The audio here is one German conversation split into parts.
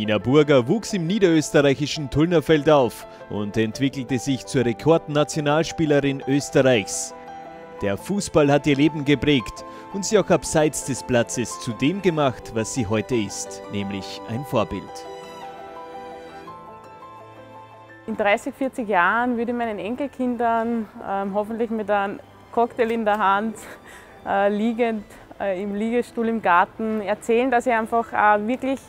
Nina Burger wuchs im niederösterreichischen Tullnerfeld auf und entwickelte sich zur Rekordnationalspielerin Österreichs. Der Fußball hat ihr Leben geprägt und sie auch abseits des Platzes zu dem gemacht, was sie heute ist, nämlich ein Vorbild. In 30, 40 Jahren würde ich meinen Enkelkindern ähm, hoffentlich mit einem Cocktail in der Hand, äh, liegend äh, im Liegestuhl im Garten erzählen, dass ich einfach eine wirklich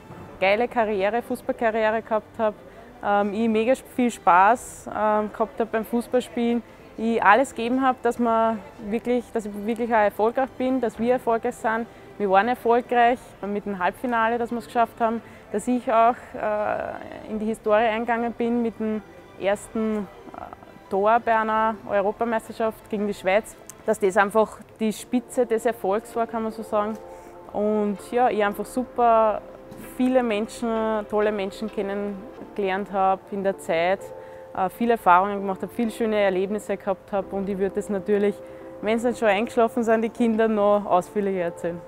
geile Karriere, Fußballkarriere gehabt habe. Ähm, ich mega viel Spaß ähm, gehabt habe beim Fußballspielen ich alles gegeben habe, dass, wirklich, dass ich wirklich auch erfolgreich bin, dass wir erfolgreich sind. Wir waren erfolgreich mit dem Halbfinale, dass wir es geschafft haben, dass ich auch äh, in die Historie eingegangen bin mit dem ersten äh, Tor bei einer Europameisterschaft gegen die Schweiz. Dass das einfach die Spitze des Erfolgs war, kann man so sagen. Und ja, ich einfach super viele Menschen, tolle Menschen kennengelernt habe in der Zeit. Äh, viele Erfahrungen gemacht habe, viele schöne Erlebnisse gehabt habe und ich würde das natürlich, wenn sie nicht schon eingeschlafen sind, die Kinder noch ausführlicher erzählen.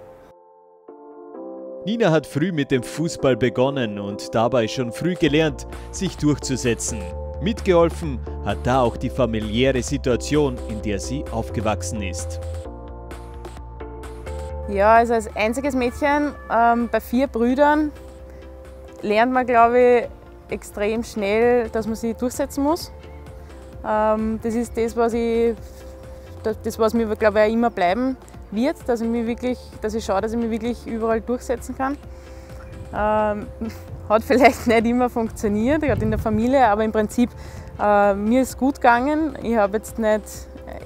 Nina hat früh mit dem Fußball begonnen und dabei schon früh gelernt, sich durchzusetzen. Mitgeholfen hat da auch die familiäre Situation, in der sie aufgewachsen ist. Ja, also als einziges Mädchen ähm, bei vier Brüdern lernt man, glaube ich, extrem schnell, dass man sich durchsetzen muss. Ähm, das ist das, was ich, das, was mir glaube ich, immer bleiben wird, dass ich, mich wirklich, dass ich schaue, dass ich mich wirklich überall durchsetzen kann. Ähm, hat vielleicht nicht immer funktioniert, gerade in der Familie, aber im Prinzip äh, mir ist gut gegangen. Ich habe jetzt nicht,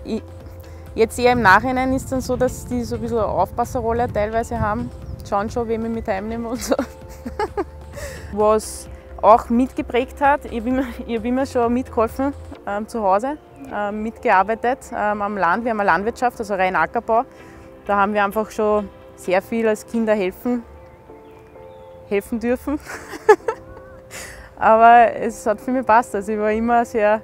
ich, jetzt eher im Nachhinein ist es dann so, dass die so ein bisschen eine Aufpasserrolle teilweise haben. Schauen schon, wen ich mit heimnehmen und so. Was auch mitgeprägt hat. Ich habe immer, hab immer schon mitgeholfen ähm, zu Hause, ähm, mitgearbeitet ähm, am Land. Wir haben eine Landwirtschaft, also rein Ackerbau. Da haben wir einfach schon sehr viel als Kinder helfen, helfen dürfen. Aber es hat für mich passt. Also ich war immer sehr,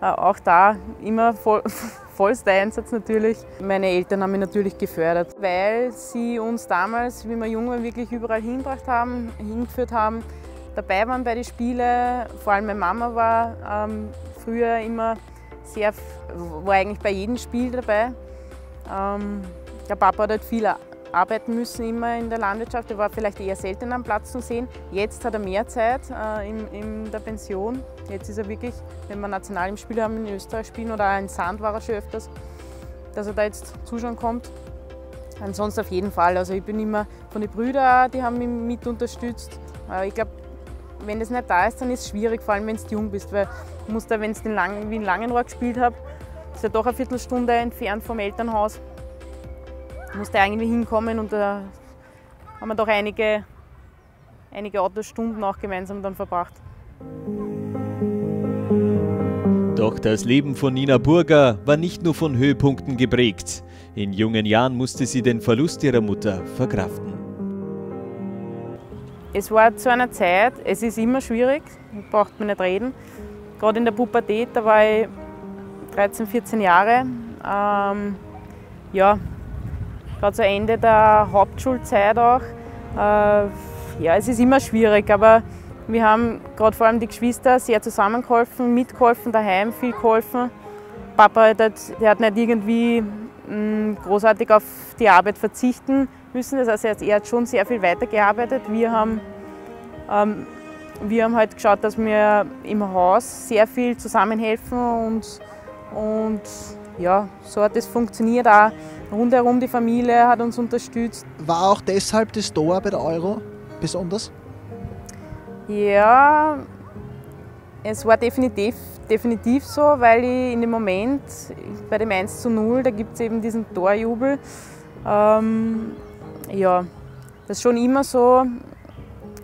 äh, auch da, immer voll, vollster Einsatz natürlich. Meine Eltern haben mich natürlich gefördert, weil sie uns damals, wie wir jung waren, wirklich überall hingebracht haben, hingeführt haben dabei waren bei den Spielen. Vor allem meine Mama war ähm, früher immer sehr, war eigentlich bei jedem Spiel dabei. Ähm, der Papa hat halt viel arbeiten müssen immer in der Landwirtschaft. Er war vielleicht eher selten am Platz zu sehen. Jetzt hat er mehr Zeit äh, in, in, der Pension. Jetzt ist er wirklich, wenn wir national im Spiel haben, in Österreich spielen oder auch in Sand war er schon öfters, dass er da jetzt zuschauen kommt. Ansonsten auf jeden Fall. Also ich bin immer von den Brüdern, die haben mich mit unterstützt. Äh, ich glaube, wenn das nicht da ist, dann ist es schwierig, vor allem wenn du jung bist, weil du musst da, wenn du in Lang wie in Langenrohr gespielt habe, ist ja doch eine Viertelstunde entfernt vom Elternhaus, du musst da irgendwie hinkommen und da haben wir doch einige, einige Autostunden auch gemeinsam dann verbracht. Doch das Leben von Nina Burger war nicht nur von Höhepunkten geprägt. In jungen Jahren musste sie den Verlust ihrer Mutter verkraften. Es war zu einer Zeit, es ist immer schwierig, braucht man nicht reden. Gerade in der Pubertät, da war ich 13, 14 Jahre. Ähm, ja, gerade zu Ende der Hauptschulzeit auch. Äh, ja, es ist immer schwierig, aber wir haben gerade vor allem die Geschwister sehr zusammengeholfen, mitgeholfen, daheim viel geholfen. Papa der hat nicht irgendwie mm, großartig auf die Arbeit verzichten müssen. Das heißt, er hat schon sehr viel weitergearbeitet. Wir haben, ähm, wir haben halt geschaut, dass wir im Haus sehr viel zusammenhelfen und, und ja, so hat es funktioniert. Auch rundherum die Familie hat uns unterstützt. War auch deshalb das Tor bei der Euro besonders? Ja, es war definitiv, definitiv so, weil ich in dem Moment bei dem 1 zu 0, da gibt es eben diesen Torjubel. Ähm, ja, das ist schon immer so.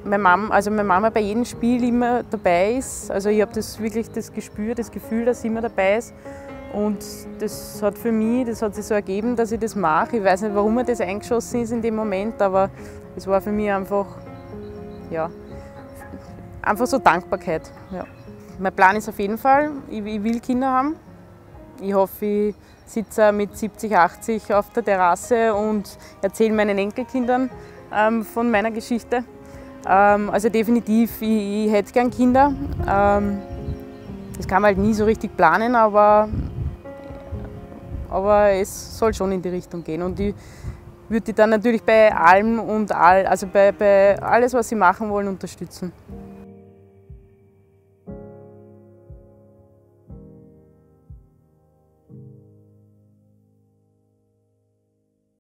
Meine Mama, also meine Mama bei jedem Spiel immer dabei ist. Also ich habe das wirklich das Gespür, das Gefühl, dass sie immer dabei ist. Und das hat für mich, das hat sich so ergeben, dass ich das mache. Ich weiß nicht, warum mir das eingeschossen ist in dem Moment, aber es war für mich einfach, ja, einfach so Dankbarkeit. Ja. Mein Plan ist auf jeden Fall, ich, ich will Kinder haben. Ich hoffe, ich sitze mit 70, 80 auf der Terrasse und erzähle meinen Enkelkindern ähm, von meiner Geschichte. Ähm, also definitiv, ich, ich hätte gern Kinder. Ähm, das kann man halt nie so richtig planen, aber, aber es soll schon in die Richtung gehen. Und ich würde die dann natürlich bei allem und all, also bei, bei alles, was sie machen wollen, unterstützen.